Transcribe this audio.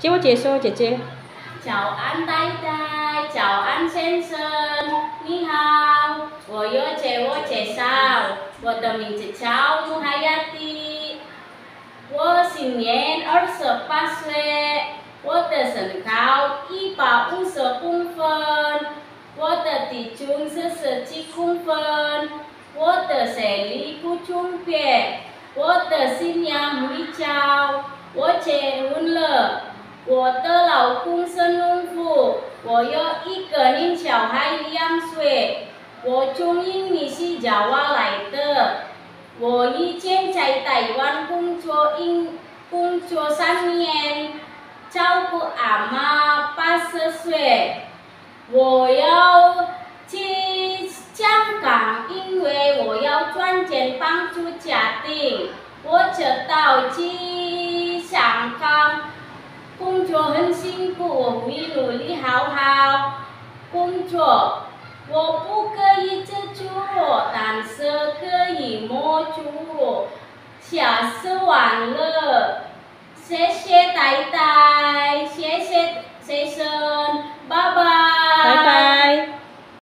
chị có chị số chị chị chào anh tay tay chào anh sen sơn. Ni hao. Wo yo che wo che sao? Wo to mình che chào mu hayati wo xin yen ở sở pa xuê. Wo tờ sân khao, y bảo un sở cung phân wo tờ tỷ chung sơ sở chi cung phân wo tờ sẻ lý cu chung kệ wo tờ xin nhà mũi chào. Wo che un 我的老公是农夫，我有一个人小孩两岁。我从印尼西爪哇来的，我以前在台湾工作因工作三年，照顾阿妈八十岁。我要去香港，因为我要赚钱帮助家 工作很辛苦，我会努力好好工作，我不可以遮住我，但是可以摸住我，下次完了。谢谢呆呆，谢谢，谢谢。